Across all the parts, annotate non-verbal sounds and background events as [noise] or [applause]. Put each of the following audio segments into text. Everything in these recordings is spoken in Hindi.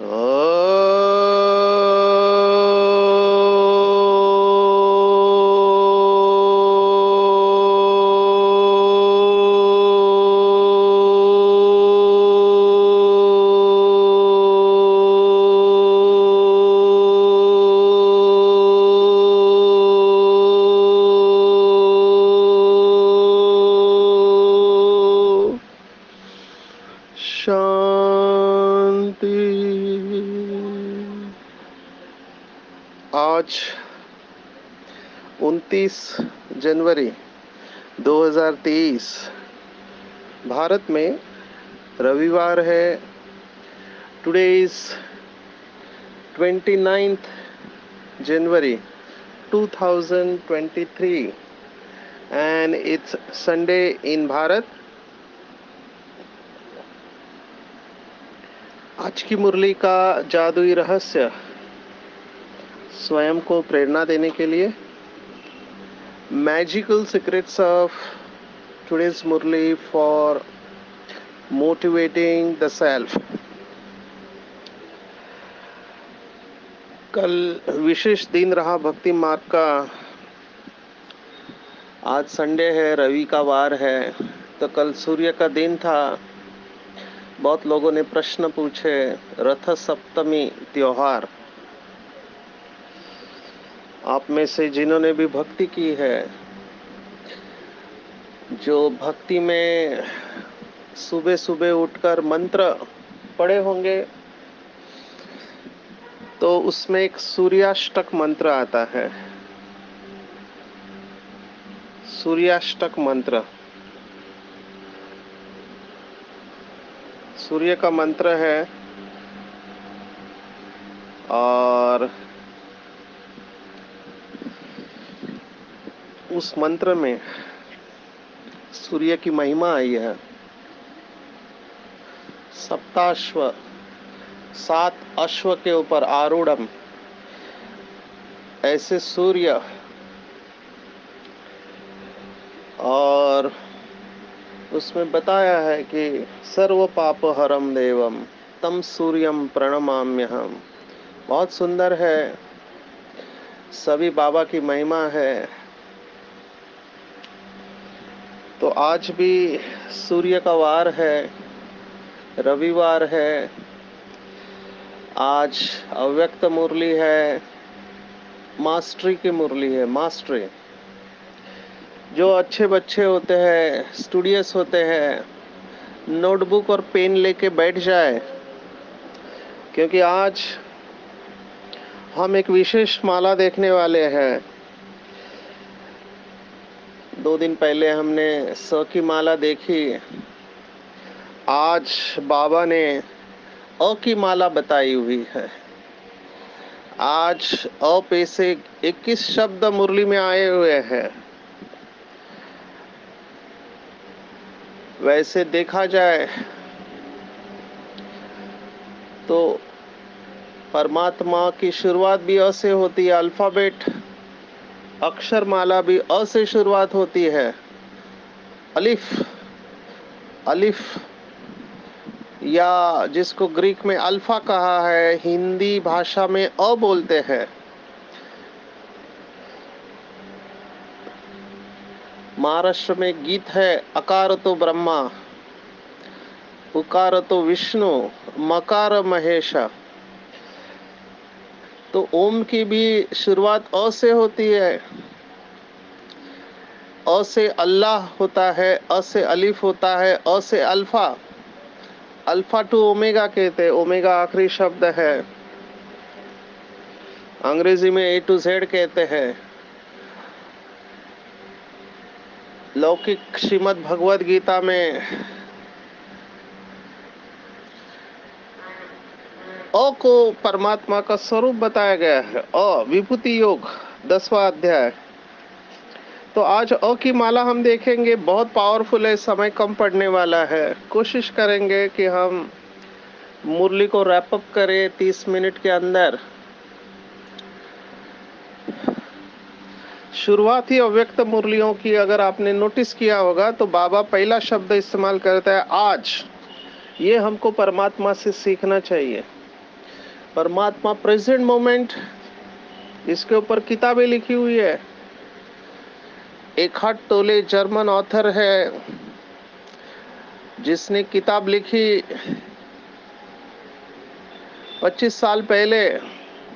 आज 2023 भारत में रविवार है। Today is 29th January 2023 and it's Sunday in Bharat आज की मुरली का जादुई रहस्य, स्वयं को प्रेरणा देने के लिए magical secrets of today's Murli for motivating the self कल विशेष दिन रहा भक्ति मार्ग का। आज संडे है, रवि का वार है तो कल सूर्य का दिन था। बहुत लोगों ने प्रश्न पूछे, रथ सप्तमी त्योहार। आप में से जिन्होंने भी भक्ति की है जो भक्ति में सुबह सुबह उठकर मंत्र पढ़े होंगे तो उसमें एक सूर्याष्टक मंत्र आता है। सूर्याष्टक मंत्र। सूर्य का मंत्र है, और उस मंत्र में सूर्य की महिमा आई है। सप्ताश्व, सात अश्व के ऊपर आरूढ़ ऐसे सूर्य और उसमें बताया है कि सर्व पाप हरम देवम, तम सूर्यम प्रणमाम्य हम बहुत सुंदर है। सभी बाबा की महिमा है तो आज भी सूर्य का वार है, रविवार है, आज अव्यक्त मुरली है, मास्टरी की मुरली है, मास्टरी। जो अच्छे बच्चे होते हैं, स्टूडियस होते हैं, नोटबुक और पेन लेके बैठ जाए, क्योंकि आज हम एक विशेष माला देखने वाले हैं। दो दिन पहले हमने स की माला देखी। आज बाबा ने अ की माला बताई हुई है। आज अ पे से 21 शब्द मुरली में आए हुए हैं। वैसे देखा जाए तो परमात्मा की शुरुआत भी अ से होती है, अल्फ़ाबेट। अक्षर माला भी अ से शुरुआत होती है। अलिफ अलिफ, या जिसको ग्रीक में अल्फ़ा कहा है, हिंदी भाषा में अ बोलते हैं। महाराष्ट्र में गीत है अकार तो ब्रह्मा उकार तो विष्णु, मकार महेश। तो ओम की भी शुरुआत अ से होती है। अ से अल्लाह होता है, अ से अलिफ होता है, अ से अल्फ़ा। अल्फ़ा टू ओमेगा कहते हैं, ओमेगा आखिरी शब्द है। अंग्रेज़ी में ए टू जेड कहते हैं। लौकिक श्रीमद भगवत गीता में अ को परमात्मा का स्वरूप बताया गया है। अ, विभूति योग, दसवा अध्याय। तो आज अ की माला हम देखेंगे, बहुत पावरफुल है, समय कम पड़ने वाला है। कोशिश करेंगे कि हम मुरली को रैप अप करें तीस मिनट के अंदर। शुरुआत ही अव्यक्त मुरलियों की, अगर आपने नोटिस किया होगा तो बाबा पहला शब्द इस्तेमाल करता है, आज। ये हमको परमात्मा से सीखना चाहिए। परमात्मा प्रेजेंट मोमेंट, इसके ऊपर किताबें लिखी हुई है। एक हट टोले जर्मन ऑथर है, जिसने किताब लिखी 25 साल पहले,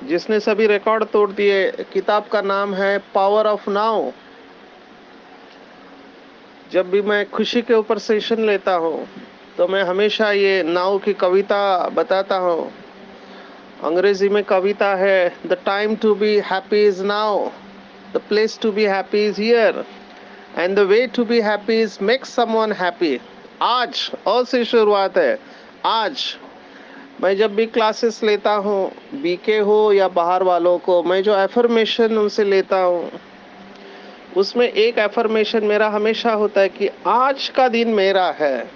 जिसने सभी रिकॉर्ड तोड़ दिए। किताब का नाम है पावर ऑफ़ नाउ। जब भी मैं खुशी के ऊपर सेशन लेता हूँ तो मैं हमेशा ये नाव की कविता बताता हूँ। अंग्रेज़ी में कविता है the time to be happy is now the place to be happy is here and the way to be happy is make someone happy आज और से शुरुआत है, आज। मैं जब भी क्लासेस लेता हूँ बीके हो या बाहर वालों को, मैं जो एफर्मेशन उनसे लेता हूँ, उसमें एक एफर्मेशन मेरा हमेशा होता है कि आज का दिन मेरा है,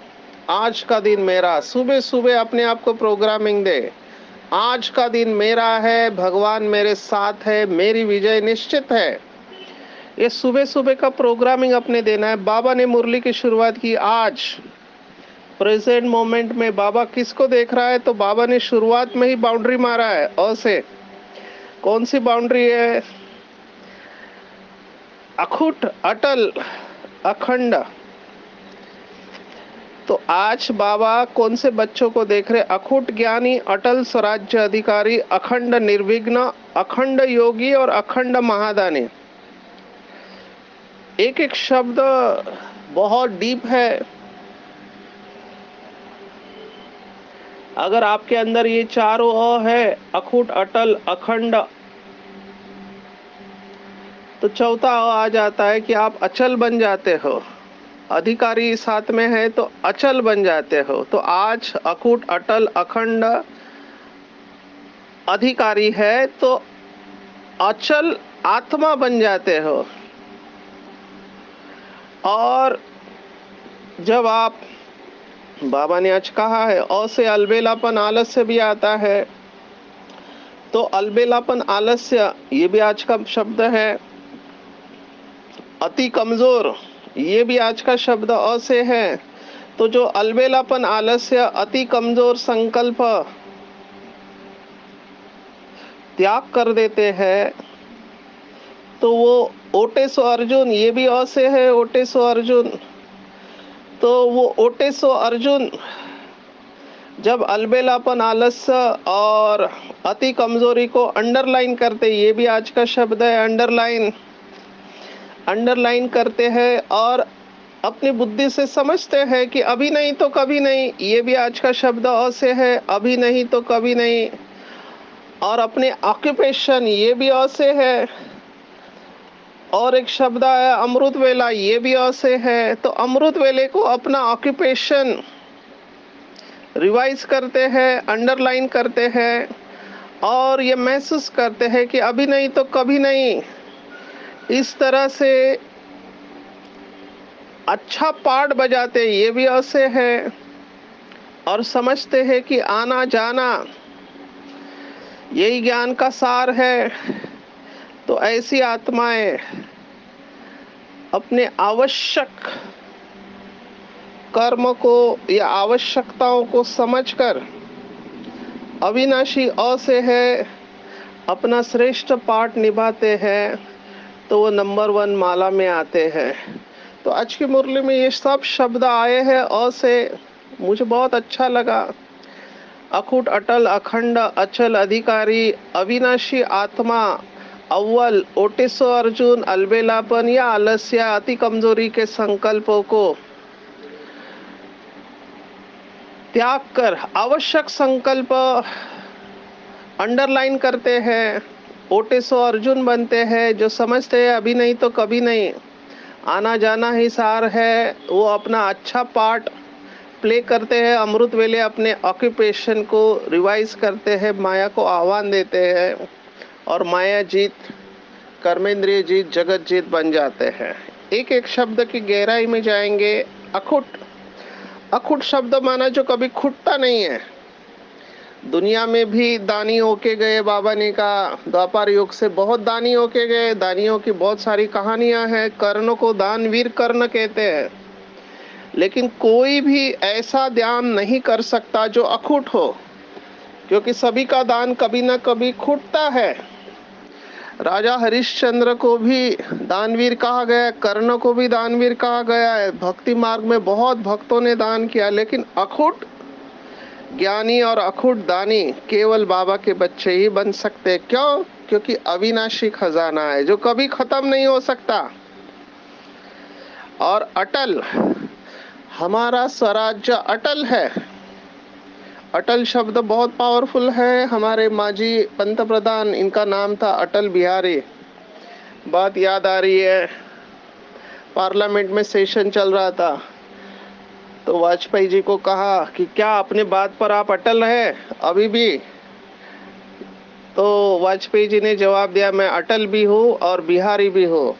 आज का दिन मेरा सुबह सुबह अपने आप को प्रोग्रामिंग दे। आज का दिन मेरा है, भगवान मेरे साथ है, मेरी विजय निश्चित है। ये सुबह सुबह का प्रोग्रामिंग अपने देना है। बाबा ने मुरली की शुरुआत की आज। प्रेजेंट मोमेंट में बाबा किसको देख रहा है? तो बाबा ने शुरुआत में ही बाउंड्री मारा है और से। कौन सी बाउंड्री है? अखुट, अटल, अखंड। तो आज बाबा कौन से बच्चों को देख रहे अखूट ज्ञानी, अटल स्वराज्य अधिकारी, अखंड निर्विघ्न, अखंड योगी और अखंड महादानी। एक एक शब्द बहुत डीप है। अगर आपके अंदर ये चारों अ है, अखूट, अटल, अखंड तो चौथा अ आ जाता है कि आप अचल बन जाते हो। अधिकारी साथ में है तो अचल बन जाते हो। तो आज अकुट, अटल, अखंड अधिकारी है तो अचल आत्मा बन जाते हो। और जब आप, बाबा ने आज कहा है, और से अलबेलापन आलस्य भी आता है तो अलबेलापन आलस्य, ये भी आज का शब्द है, अति कमज़ोर। ये भी आज का शब्द अ से है। तो जो अलबेलापन, आलस्य, अति कमज़ोर संकल्प त्याग कर देते हैं तो वो ओटे सो अर्जुन, ये भी अ से है ओटेसो अर्जुन। तो वो ओटे सो अर्जुन, जब अलबेलापन, आलस्य और अति कमज़ोरी को अंडरलाइन करते, ये भी आज का शब्द है अंडरलाइन। अंडरलाइन करते हैं और अपनी बुद्धि से समझते हैं कि अभी नहीं तो कभी नहीं, ये भी आज का शब्द अ से है, अभी नहीं तो कभी नहीं। और अपने ऑक्यूपेशन ये भी अ से है। और एक शब्द आया, अमृत वेला, ये भी अ से है। तो अमृत वेले को अपना ऑक्यूपेशन रिवाइज करते हैं अंडरलाइन करते हैं। और ये महसूस करते हैं कि अभी नहीं तो कभी नहीं। इस तरह से अच्छा पार्ट बजाते ये भी ऐसे है और समझते हैं कि आना जाना यही ज्ञान का सार है। तो ऐसी आत्माएँ अपने आवश्यक कर्म को या आवश्यकताओं को समझकर अविनाशी अ से है, अपना श्रेष्ठ पाठ निभाते हैं। तो वो नंबर वन माला में आते हैं। तो आज की मुरली में ये सब शब्द आए हैं अ से मुझे बहुत अच्छा लगा। अखूट अटल, अखंड अचल अधिकारी, अविनाशी आत्मा, अव्वल, ओटिसो अर्जुन, अलबेलापन, या आलस्य अति कमज़ोरी के संकल्पों को त्याग कर आवश्यक संकल्प अंडरलाइन करते हैं। ओटेसो अर्जुन बनते हैं, जो समझते हैं, अभी नहीं तो कभी नहीं। आना जाना ही सार है, वो अपना अच्छा पार्ट प्ले करते हैं, अमृत वेले अपने ऑक्यूपेशन को रिवाइज करते हैं, माया को आह्वान देते हैं और माया जीत, कर्मेंद्रिय जीत, जगत जीत बन जाते हैं। एक एक शब्द की गहराई में जाएँगे। अखुट अखुट शब्द माना जो कभी खुटता नहीं है। दुनिया में भी दानी होके गए बाबा ने कहा, द्वापार युग से बहुत दानी होके गए। दानियों की बहुत सारी कहानियाँ हैं, कर्ण को दानवीर कर्ण कहते हैं। लेकिन कोई भी ऐसा ध्यान नहीं कर सकता जो अखुट हो, क्योंकि सभी का दान कभी ना कभी खुटता है। राजा हरिश्चंद्र को भी दानवीर कहा गया, कर्ण को भी दानवीर कहा गया है। भक्ति मार्ग में बहुत भक्तों ने दान किया, लेकिन अखुट ज्ञानी और अखुट दानी केवल बाबा के बच्चे ही बन सकते। क्यों? क्योंकि अविनाशी खजाना है, जो कभी खत्म नहीं हो सकता। और अटल, हमारा स्वराज्य अटल है। अटल शब्द बहुत पावरफुल है। हमारे माजी पंत प्रधान इनका नाम था अटल बिहारी। बात याद आ रही है, पार्लियामेंट में सेशन चल रहा था। तो वाजपेयी जी को कहा कि क्या अपने बात पर आप अटल रहे अभी भी। तो वाजपेयी जी ने जवाब दिया, मैं अटल भी हूँ और बिहारी भी हूँ।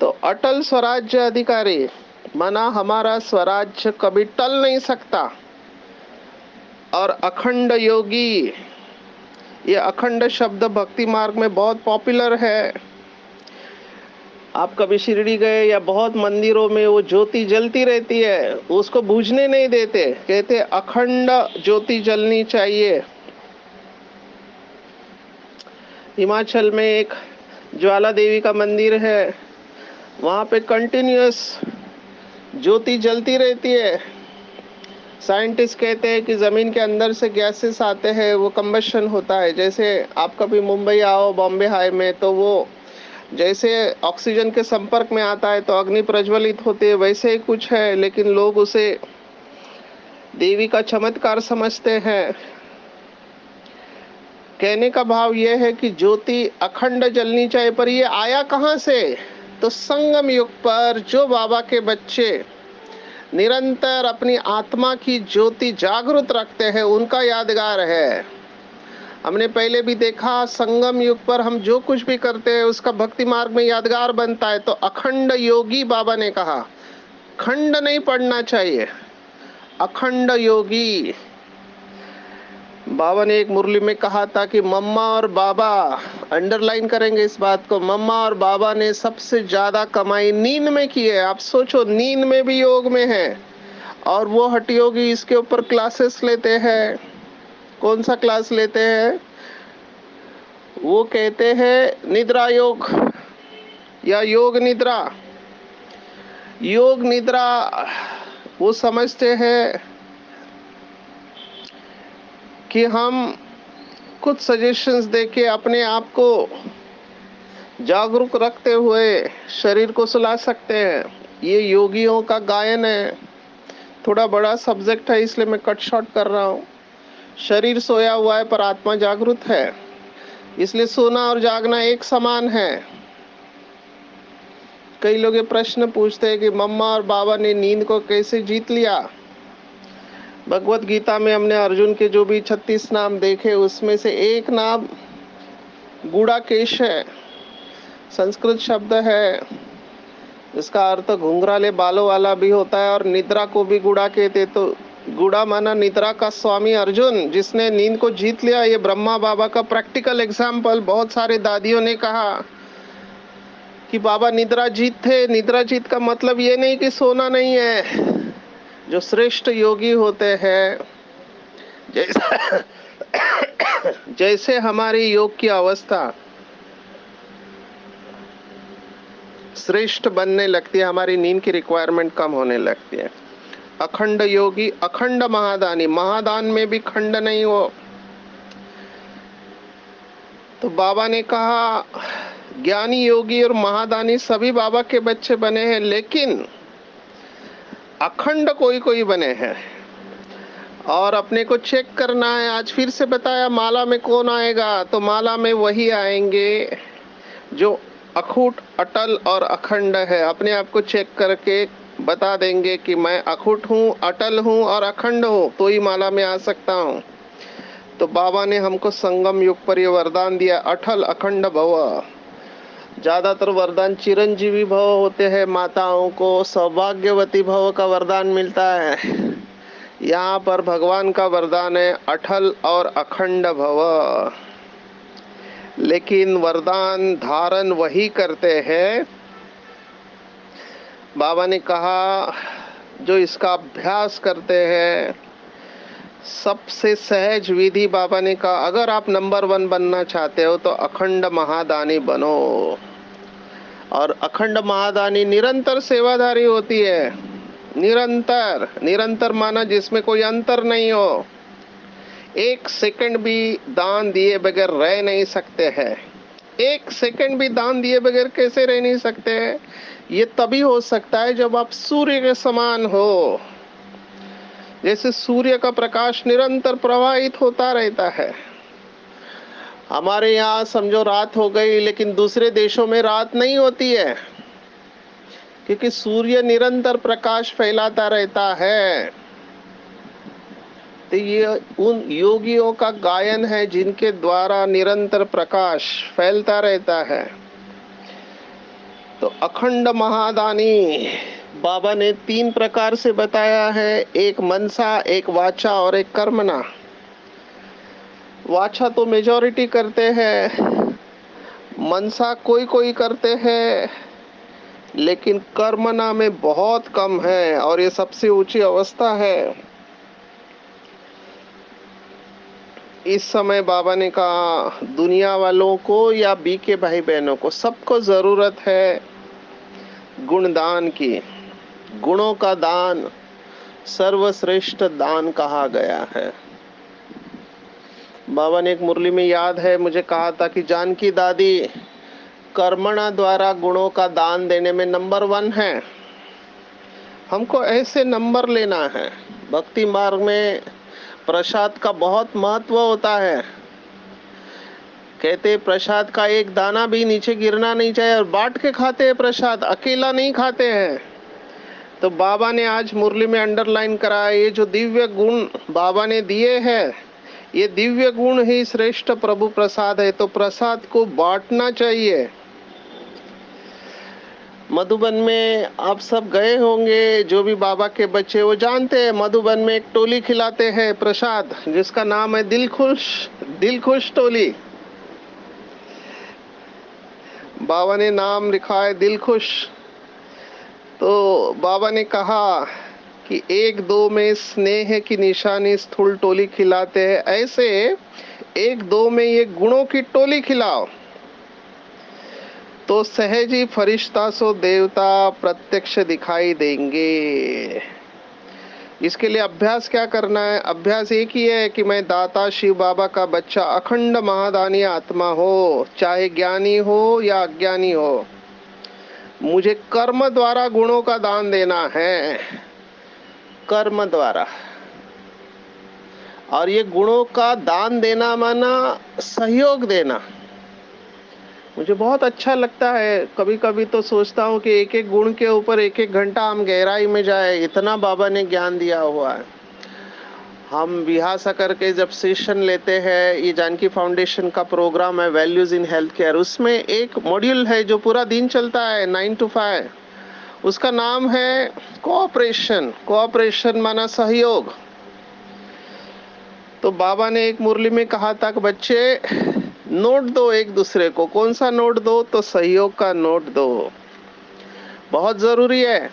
तो अटल स्वराज्य अधिकारी, माना हमारा स्वराज्य कभी टल नहीं सकता। और अखंड योगी, ये अखंड शब्द भक्ति मार्ग में बहुत पॉपुलर है। आप कभी शिरडी गए या बहुत मंदिरों में वो ज्योति जलती रहती है, उसको बुझने नहीं देते। कहते अखंड ज्योति जलनी चाहिए। हिमाचल में एक ज्वाला देवी का मंदिर है, वहाँ पे कंटिन्यूस ज्योति जलती रहती है। साइंटिस्ट कहते हैं कि ज़मीन के अंदर से गैसेस आते हैं, वो कम्बशन होता है। जैसे आप कभी मुंबई आओ, बॉम्बे हाई में तो वो जैसे ऑक्सीजन के संपर्क में आता है तो अग्नि प्रज्वलित होती है, वैसे ही कुछ है, लेकिन लोग उसे देवी का चमत्कार समझते हैं। कहने का भाव यह है कि ज्योति अखंड जलनी चाहिए पर ये आया कहाँ से? तो संगम युग पर जो बाबा के बच्चे निरंतर अपनी आत्मा की ज्योति जागृत रखते हैं, उनका यादगार है। हमने पहले भी देखा, संगम युग पर हम जो कुछ भी करते हैं, उसका भक्ति मार्ग में यादगार बनता है। तो अखंड योगी बाबा ने कहा, खंड नहीं पढ़ना चाहिए, अखंड योगी। बाबा ने एक मुरली में कहा था कि मम्मा और बाबा, अंडरलाइन करेंगे इस बात को, मम्मा और बाबा ने सबसे ज़्यादा कमाई नींद में की है। आप सोचो, नींद में भी योग में है, और वो हट योगी इसके ऊपर क्लासेस लेते हैं। कौन सा क्लास लेते हैं? वो कहते हैं, निद्रा योग या योग निद्रा। योग निद्रा, वो समझते हैं कि हम कुछ सजेशंस देके अपने आप को जागरूक रखते हुए शरीर को सुला सकते हैं। ये योगियों का गायन है। थोड़ा बड़ा सब्जेक्ट है, इसलिए मैं कट शॉर्ट कर रहा हूँ। शरीर सोया हुआ है, पर आत्मा जागृत है। इसलिए सोना और जागना एक समान है। कई लोग ये प्रश्न पूछते हैं कि मम्मा और बाबा ने नींद को कैसे जीत लिया? भगवत गीता में हमने अर्जुन के जो भी छत्तीस नाम देखे, उसमें से एक नाम गुड़ाकेश है। संस्कृत शब्द है। इसका अर्थ घुंघराले बालों वाला भी होता है और निद्रा को भी गुड़ा कहते तो गुड़ा माना निद्रा का स्वामी अर्जुन, जिसने नींद को जीत लिया, ये ब्रह्मा बाबा का प्रैक्टिकल एग्ज़ाम्पल, बहुत सारे दादियों ने कहा कि बाबा निद्रा जीत थे। निद्रा जीत का मतलब ये नहीं कि सोना नहीं है, जो श्रेष्ठ योगी होते हैं। जैसे [coughs] जैसे हमारी योग की अवस्था श्रेष्ठ बनने लगती है, हमारी नींद की रिक्वायरमेंट कम होने लगती है। अखंड योगी, अखंड महादानी। महादान में भी खंड नहीं हो। तो बाबा ने कहा, ज्ञानी योगी और महादानी सभी बाबा के बच्चे बने हैं, लेकिन अखंड कोई कोई बने हैं। और अपने को चेक करना है। आज फिर से बताया, माला में कौन आएगा? तो माला में वही आएँगे जो अखूट, अटल और अखंड है। अपने आप को चेक करके बता देंगे कि मैं अखुट हूँ, अटल हूँ और अखंड हूँ तो ही माला में आ सकता हूँ। तो बाबा ने हमको संगम युग पर ये वरदान दिया, अटल अखंड भव। ज़्यादातर वरदान चिरंजीवी भव होते हैं, माताओं को सौभाग्यवती भव का वरदान मिलता है। यहाँ पर भगवान का वरदान है, अटल और अखंड भव। लेकिन वरदान धारण वही करते हैं बाबा ने कहा, जो इसका अभ्यास करते हैं, सबसे सहज विधि बाबा ने कहा, अगर आप नंबर वन बनना चाहते हो तो अखंड महादानी बनो। और अखंड महादानी निरंतर सेवाधारी होती है। निरंतर निरंतर माना जिसमें कोई अंतर नहीं हो। एक सेकंड भी दान दिए बगैर रह नहीं सकते हैं। एक सेकंड भी दान दिए बगैर कैसे रह नहीं सकते हैं? ये तभी हो सकता है जब आप सूर्य के समान हो। जैसे सूर्य का प्रकाश निरंतर प्रवाहित होता रहता है। हमारे यहाँ समझो रात हो गई, लेकिन दूसरे देशों में रात नहीं होती है, क्योंकि सूर्य निरंतर प्रकाश फैलाता रहता है। तो ये उन योगियों का गायन है जिनके द्वारा निरंतर प्रकाश फैलता रहता है। तो अखंड महादानी बाबा ने तीन प्रकार से बताया है, एक मनसा, एक वाचा और एक कर्मना। वाचा तो मेजॉरिटी करते हैं, मनसा कोई कोई करते हैं, लेकिन कर्मना में बहुत कम है और ये सबसे ऊँची अवस्था है। इस समय बाबा ने कहा, दुनिया वालों को या बी के भाई बहनों को सबको ज़रूरत है गुणदान की। गुणों का दान सर्वश्रेष्ठ दान कहा गया है। बाबा ने एक मुरली में याद है, मुझे कहा था कि जानकी दादी कर्मणा द्वारा गुणों का दान देने में नंबर वन है। हमको ऐसे नंबर लेना है। भक्ति मार्ग में प्रसाद का बहुत महत्व होता है। कहते, प्रसाद का एक दाना भी नीचे गिरना नहीं चाहिए और बांट के खाते हैं प्रसाद, अकेला नहीं खाते हैं। तो बाबा ने आज मुरली में अंडरलाइन करा ये जो दिव्य गुण बाबा ने दिए हैं, ये दिव्य गुण ही श्रेष्ठ प्रभु प्रसाद है तो प्रसाद को बांटना चाहिए। मधुबन में आप सब गए होंगे, जो भी बाबा के बच्चे, वो जानते हैं, मधुबन में एक टोली खिलाते हैं प्रसाद, जिसका नाम है दिल खुश दिल खुश टोली। बाबा ने नाम लिखा है दिल खुश। तो बाबा ने कहा कि एक दो में स्नेह की निशानी स्थूल टोली खिलाते हैं। ऐसे एक दो में ये गुणों की टोली खिलाओ। तो सहज फरिश्ता सो देवता प्रत्यक्ष दिखाई देंगे। इसके लिए अभ्यास क्या करना है? अभ्यास एक ही है कि मैं दाता शिव बाबा का बच्चा, अखंड महादानी आत्मा हो, चाहे ज्ञानी हो या अज्ञानी हो। मुझे कर्म द्वारा गुणों का दान देना है। कर्म द्वारा। और ये गुणों का दान देना माना सहयोग देना। मुझे बहुत अच्छा लगता है। कभी कभी तो सोचता हूँ कि एक एक गुण के ऊपर एक एक घंटा हम गहराई में जाए, इतना बाबा ने ज्ञान दिया हुआ है। हम विहासा करके जब सेशन लेते हैं, ये जानकी फाउंडेशन का प्रोग्राम है वैल्यूज़ इन हेल्थ केयर उसमें एक मॉड्यूल है जो पूरा दिन चलता है नाइन टू फाइव उसका नाम है कोऑपरेशन कोऑपरेशन माना सहयोग। तो बाबा ने एक मुरली में कहा था कि बच्चे नोट दो एक दूसरे को। कौन सा नोट दो? तो सहयोग का नोट दो। बहुत ज़रूरी है।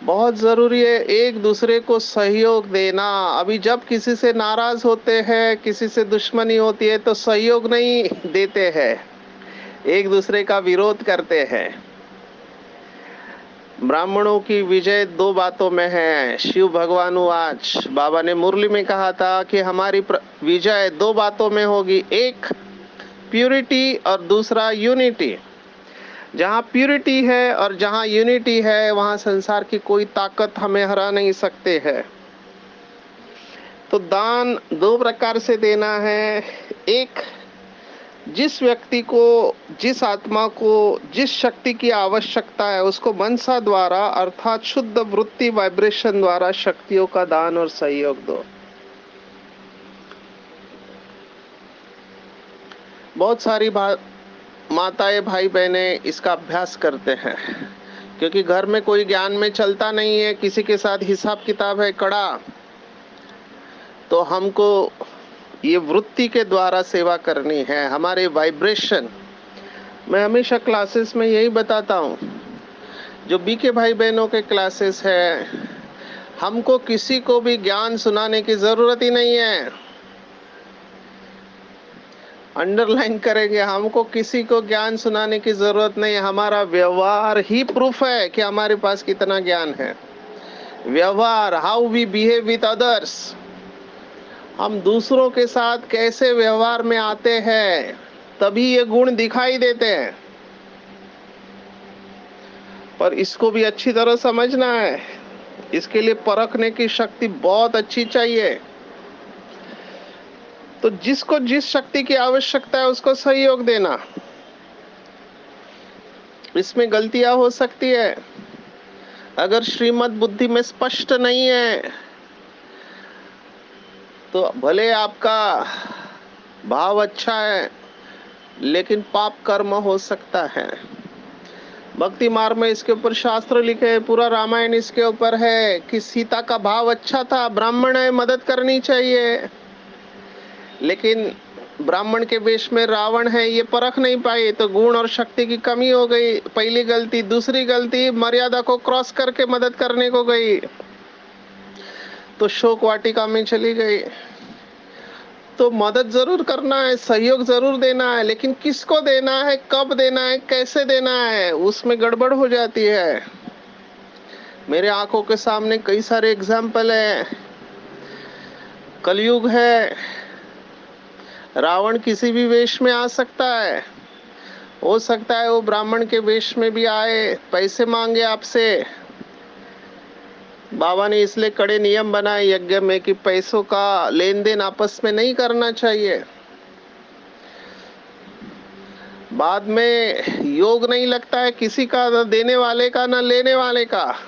बहुत ज़रूरी है एक दूसरे को सहयोग देना। अभी जब किसी से नाराज़ होते हैं, किसी से दुश्मनी होती है तो सहयोग नहीं देते हैं। एक दूसरे का विरोध करते हैं। ब्राह्मणों की विजय दो बातों में है। शिव भगवान आज। बाबा ने मुरली में कहा था कि हमारी विजय दो बातों में होगी। एक प्यूरिटी और दूसरा यूनिटी जहाँ प्यूरिटी है और जहाँ यूनिटी है, वहाँ संसार की कोई ताकत हमें हरा नहीं सकते है। तो दान दो प्रकार से देना है। एक जिस व्यक्ति को, जिस आत्मा को, जिस शक्ति की आवश्यकता है, उसको मनसा द्वारा अर्थात शुद्ध वृत्ति वाइब्रेशन द्वारा शक्तियों का दान और सहयोग दो। बहुत सारी माताएँ भाई बहने इसका अभ्यास करते हैं, क्योंकि घर में कोई ज्ञान में चलता नहीं है, किसी के साथ हिसाब किताब है, कड़ा तो हमको ये वृत्ति के द्वारा सेवा करनी है, हमारे वाइब्रेशन मैं हमेशा क्लासेस में यही बताता हूँ, जो बी के भाई बहनों के क्लासेस है, हमको किसी को भी ज्ञान सुनाने की ज़रूरत ही नहीं है। अंडरलाइन करेंगे, हमको किसी को ज्ञान सुनाने की ज़रूरत नहीं, हमारा व्यवहार ही प्रूफ है कि हमारे पास कितना ज्ञान है। व्यवहार how we behave with others हम दूसरों के साथ कैसे व्यवहार में आते हैं, तभी ये गुण दिखाई देते हैं। पर इसको भी अच्छी तरह समझना है। इसके लिए परखने की शक्ति बहुत अच्छी चाहिए। तो जिसको जिस शक्ति की आवश्यकता है, उसको सहयोग देना। इसमें गलतियाँ हो सकती है। अगर श्रीमद बुद्धि में स्पष्ट नहीं है तो भले आपका भाव अच्छा है, लेकिन पाप कर्म हो सकता है। भक्ति मार्ग में इसके ऊपर शास्त्र लिखे है पूरा रामायण इसके ऊपर है कि सीता का भाव अच्छा था, ब्राह्मण है, मदद करनी चाहिए। लेकिन ब्राह्मण के वेश में रावण है, ये परख नहीं पाए तो गुण और शक्ति की कमी हो गई, पहली गलती, दूसरी गलती, मर्यादा को क्रॉस करके मदद करने को गई। तो शोक वाटिका में चली गई। तो मदद ज़रूर करना है, सहयोग ज़रूर देना है, लेकिन किसको देना है, कब देना है, कैसे देना है, उसमें गड़बड़ हो जाती है। मेरे आँखों के सामने कई सारे एग्ज़ाम्पल है। कलयुग है, रावण किसी भी वेश में आ सकता है। हो सकता है वो ब्राह्मण के वेश में भी आए, पैसे मांगे आपसे। बाबा ने इसलिए कड़े नियम बनाए यज्ञ में कि पैसों का लेन देन आपस में नहीं करना चाहिए। बाद में योग नहीं लगता है किसी का, न देने वाले का, ना लेने वाले का।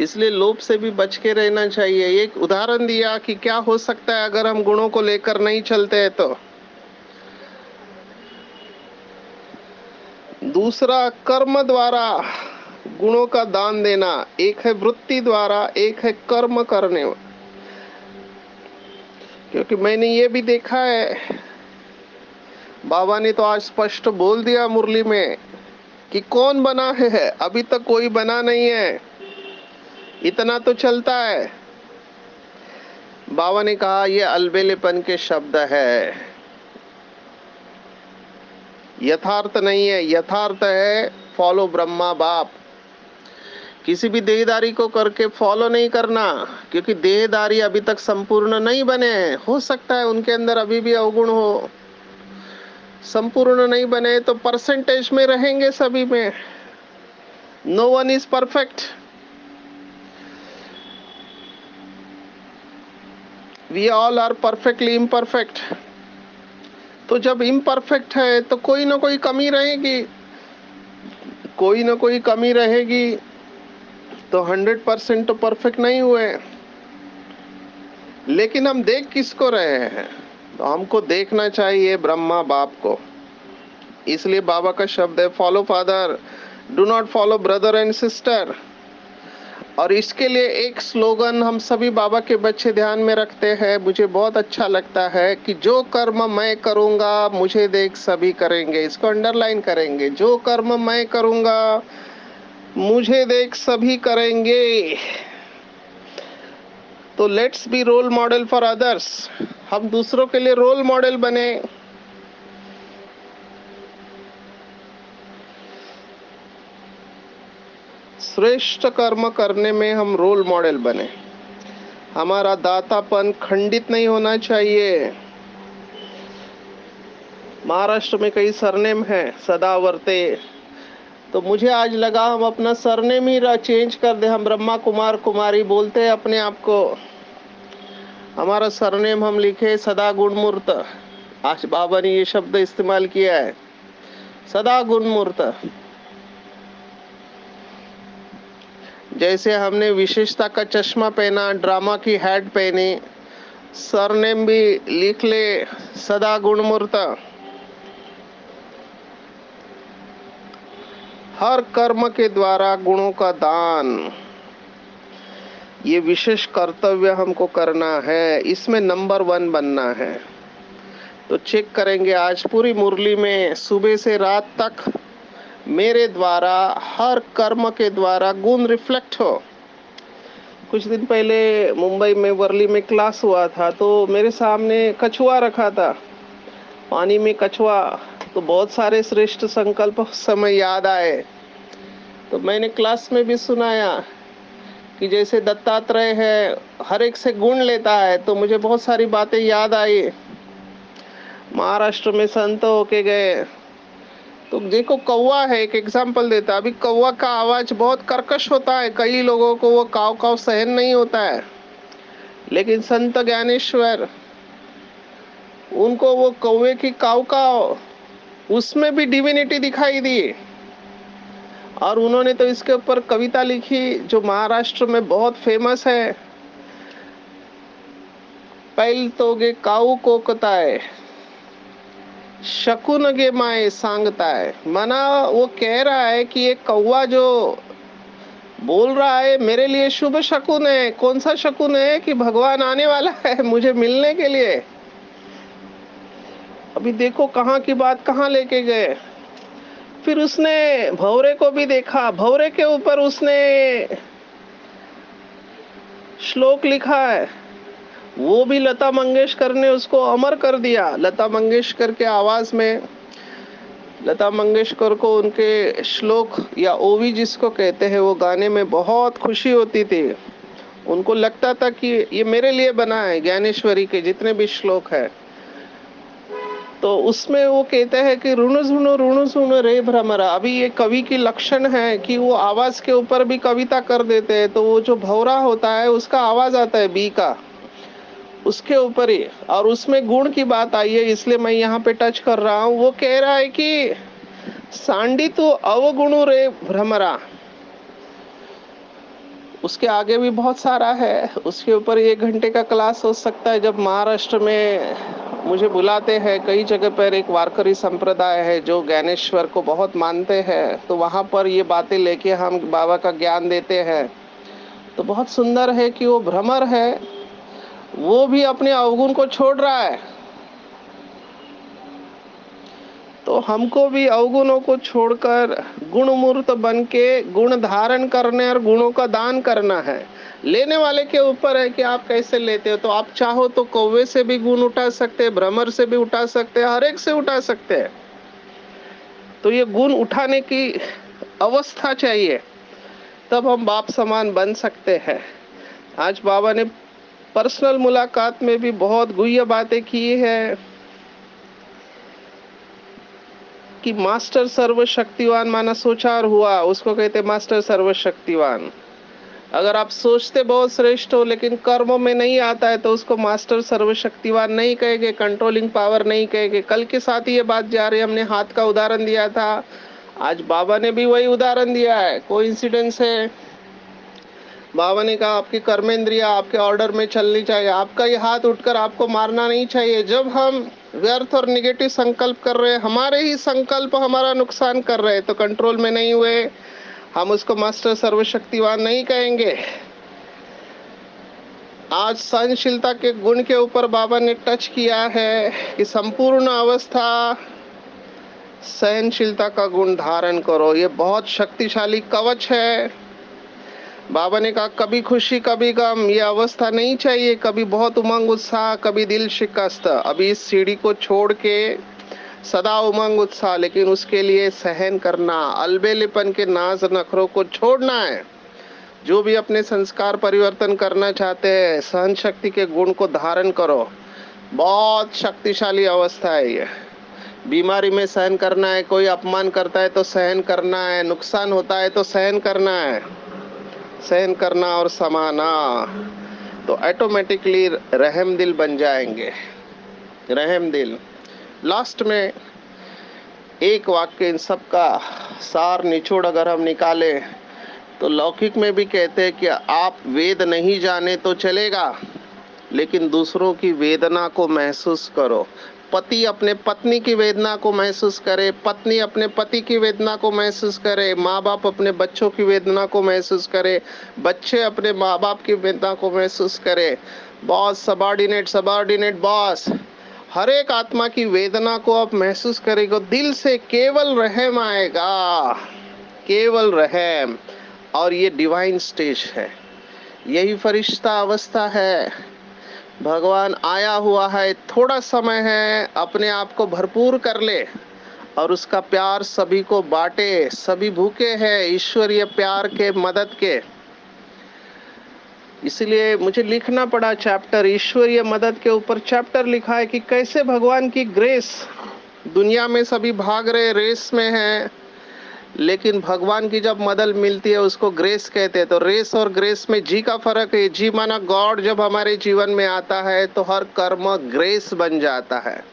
इसलिए लोभ से भी बच के रहना चाहिए। एक उदाहरण दिया कि क्या हो सकता है अगर हम गुणों को लेकर नहीं चलते हैं तो। दूसरा, कर्म द्वारा गुणों का दान देना, एक है वृत्ति द्वारा, एक है कर्म करने। क्योंकि मैंने ये भी देखा है, बाबा ने तो आज स्पष्ट बोल दिया मुरली में कि कौन बना है अभी तक कोई बना नहीं है। इतना तो चलता है। बाबा ने कहा यह अलबेलेपन के शब्द है। यथार्थ नहीं है। यथार्थ है, फॉलो ब्रह्मा बाप। किसी भी देहदारी को करके फॉलो नहीं करना, क्योंकि देहदारी अभी तक संपूर्ण नहीं बने हो। सकता है उनके अंदर अभी भी अवगुण हो। संपूर्ण नहीं बने तो परसेंटेज में रहेंगे सभी में। No one is perfect we all are perfectly imperfect तो जब इम्परफेक्ट है तो कोई ना कोई कमी रहेगी। कोई ना कोई कमी रहेगी। तो हंड्रेड परसेंट तो परफेक्ट नहीं हुए लेकिन हम देख किसको रहे हैं? तो हमको देखना चाहिए ब्रह्मा बाप को। इसलिए बाबा का शब्द है follow father do not follow brother and sister और इसके लिए एक स्लोगन हम सभी बाबा के बच्चे ध्यान में रखते हैं। मुझे बहुत अच्छा लगता है कि जो कर्म मैं करूँगा, मुझे देख सभी करेंगे। इसको अंडरलाइन करेंगे। जो कर्म मैं करूँगा मुझे देख सभी करेंगे। तो let's be role model for others हम दूसरों के लिए रोल मॉडल बने। श्रेष्ठ कर्म करने में हम रोल मॉडल बने। हमारा दातापन खंडित नहीं होना चाहिए। महाराष्ट्र में कई सरनेम है, सदावर्ते। तो मुझे आज लगा हम अपना सरनेम ही चेंज कर दे। हम ब्रह्मा कुमार कुमारी बोलते हैं अपने आप को। हमारा सरनेम हम लिखे सदा गुणमूर्त। आज बाबा ने ये शब्द इस्तेमाल किया है। सदा गुणमूर्त। जैसे हमने विशेषता का चश्मा पहना, ड्रामा की हैट पहनी, सरनेम भी लिख ले, सदा गुणमूर्त। हर कर्म के द्वारा गुणों का दान। ये विशेष कर्तव्य हमको करना है, इसमें नंबर वन बनना है। तो चेक करेंगे आज पूरी मुरली में सुबह से रात तक मेरे द्वारा, हर कर्म के द्वारा गुण रिफ्लेक्ट हो। कुछ दिन पहले मुंबई में वर्ली में क्लास हुआ था तो मेरे सामने कछुआ रखा था। पानी में कछुआ तो बहुत सारे श्रेष्ठ संकल्प समय याद आए। तो मैंने क्लास में भी सुनाया कि जैसे दत्तात्रेय है, हर एक से गुण लेता है तो मुझे बहुत सारी बातें याद आई। महाराष्ट्र में संत होके गए। तो देखो, कौवा है, एक एग्ज़ाम्पल देता। अभी कौवा का आवाज़ बहुत कर्कश होता है, कई लोगों को वो काव काव सहन नहीं होता है। लेकिन संत ज्ञानेश्वर, उनको वो कौवे की काव काव उसमें भी डिविनिटी दिखाई दी। और उन्होंने तो इसके ऊपर कविता लिखी, जो महाराष्ट्र में बहुत फ़ेमस है। पहल तोगे काऊ कोकताए शकुन गे माए सांगता है मना वो कह रहा है कि एक कौवा जो बोल रहा है, मेरे लिए शुभ शकुन है। कौन सा शकुन है कि भगवान आने वाला [laughs] है मुझे मिलने के लिए? अभी देखो कहाँ की बात कहाँ लेके गए। फिर उसने भवरे को भी देखा। भवरे के ऊपर उसने श्लोक लिखा है। वो भी लता मंगेशकर ने उसको अमर कर दिया। लता मंगेशकर के आवाज़ में, लता मंगेशकर को उनके श्लोक या ओवी जिसको कहते हैं, वो गाने में बहुत खुशी होती थी। उनको लगता था कि ये मेरे लिए बना है, ज्ञानेश्वरी के जितने भी श्लोक है। तो उसमें वो कहते हैं कि ऋण सुनो ऋण सुनो रे भ्रमरा। अभी ये कवि की लक्षण है कि वो आवाज़ के ऊपर भी कविता कर देते हैं तो वो जो भौरा होता है, उसका आवाज़ आता है बी का, उसके ऊपर ही। और उसमें गुण की बात आई है, इसलिए मैं यहाँ पे टच कर रहा हूँ। वो कह रहा है कि सांडी तो अवगुण रे भ्रमरा। उसके आगे भी बहुत सारा है। उसके ऊपर एक घंटे का क्लास हो सकता है। जब महाराष्ट्र में मुझे बुलाते हैं, कई जगह पर एक वारकरी संप्रदाय है जो ज्ञानेश्वर को बहुत मानते हैं तो वहाँ पर ये बातें लेके हम बाबा का ज्ञान देते हैं। तो बहुत सुंदर है कि वो भ्रमर है। वो भी अपने अवगुण को छोड़ रहा है। तो हमको भी अवगुणों को छोड़कर गुणमूर्त बन के गुण धारण करने और गुणों का दान करना है। लेने वाले के ऊपर है कि आप कैसे लेते हो? तो आप चाहो तो कौवे से भी गुण उठा सकते हैं भ्रमर से भी उठा सकते हैं हर एक से उठा सकते हैं। तो ये गुण उठाने की अवस्था चाहिए, तब हम बाप समान बन सकते हैं। आज बाबा ने पर्सनल मुलाकात में भी बहुत गुह्य बातें की है। कि मास्टर सर्वशक्तिवान माना सोचार हुआ, उसको कहते मास्टर सर्वशक्तिवान। अगर आप सोचते बहुत श्रेष्ठ हो, लेकिन कर्मों में नहीं आता है तो उसको मास्टर सर्वशक्तिवान नहीं कहेंगे कंट्रोलिंग पावर नहीं कहेंगे। कल के साथ ही ये बात जा रही है, हमने हाथ का उदाहरण दिया था। आज बाबा ने भी वही उदाहरण दिया है। कोई इंसिडेंस है बाबा ने कहा, आपकी कर्मेंद्रिया आपके ऑर्डर में चलनी चाहिए। आपका ये हाथ उठकर आपको मारना नहीं चाहिए। जब हम व्यर्थ और निगेटिव संकल्प कर रहे हैं, हमारे ही संकल्प हमारा नुकसान कर रहे हैं तो कंट्रोल में नहीं हुए। हम उसको मास्टर सर्वशक्तिवान नहीं कहेंगे। आज सहनशीलता के गुण के ऊपर बाबा ने टच किया है कि संपूर्ण अवस्था सहनशीलता का गुण धारण करो। ये बहुत शक्तिशाली कवच है। बाबा ने कहा, कभी खुशी, कभी गम, ये अवस्था नहीं चाहिए, कभी बहुत उमंग, उत्साह, कभी दिल शिकस्त। अभी इस सीढ़ी को छोड़ के सदा उमंग, उत्साह, लेकिन उसके लिए सहन करना, अलबेलेपन के नाज नखरों को छोड़ना है। जो भी अपने संस्कार परिवर्तन करना चाहते हैं, सहन शक्ति के गुण को धारण करो। बहुत शक्तिशाली अवस्था है ये। बीमारी में सहन करना है, कोई अपमान करता है तो सहन करना है, नुकसान होता है तो सहन करना है। सहन करना और समाना तो ऑटोमेटिकली रहम दिल बन जाएँगे। रहम दिल। लास्ट में एक वाक्य इन सब का सार निचोड़ अगर हम निकालें तो लौकिक में भी कहते हैं कि आप वेद नहीं जाने तो चलेगा, लेकिन दूसरों की वेदना को महसूस करो। पति अपने पत्नी की वेदना को महसूस करे, पत्नी अपने पति की वेदना को महसूस करे माँ बाप अपने बच्चों की वेदना को महसूस करे, बच्चे अपने माँ बाप की वेदना को महसूस करे। बॉस, सबॉर्डिनेट सबॉर्डिनेट बॉस, हर एक आत्मा की वेदना को आप महसूस करेंगे दिल से केवल रहम आएगा। केवल रहम। और ये डिवाइन स्टेज है। यही फरिश्ता अवस्था है। भगवान आया हुआ है, थोड़ा समय है, अपने आप को भरपूर कर ले। और उसका प्यार सभी को बांटे, सभी भूखे हैं, ईश्वरीय प्यार के मदद के। इसलिए मुझे लिखना पड़ा चैप्टर, ईश्वरीय मदद के ऊपर चैप्टर लिखा है कि कैसे भगवान की ग्रेस दुनिया में सभी भाग रहे, रेस में हैं। लेकिन भगवान की जब मदद मिलती है, उसको ग्रेस कहते हैं। तो रेस और ग्रेस में जी का फ़र्क है। जी माना गॉड जब हमारे जीवन में आता है तो हर कर्म ग्रेस बन जाता है।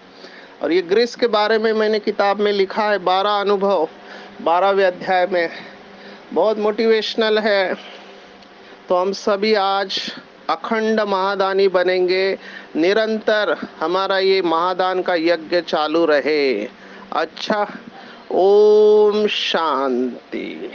और ये ग्रेस के बारे में मैंने किताब में लिखा है, बारह अनुभव, बारहवें अध्याय में। बहुत मोटिवेशनल है। तो हम सभी आज अखंड महादानी बनेंगे। निरंतर हमारा ये महादान का यज्ञ चालू रहे। अच्छा। ओम शांति।